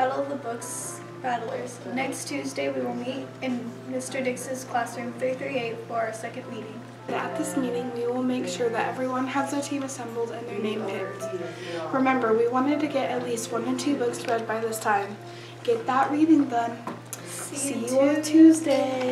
Battle of the Books Battlers. Next Tuesday, we will meet in Mr. Dix's classroom 338 for our second meeting. At this meeting, we will make sure that everyone has their team assembled and their name picked. Remember, we wanted to get at least one to two books read by this time. Get that reading done. See you on Tuesday.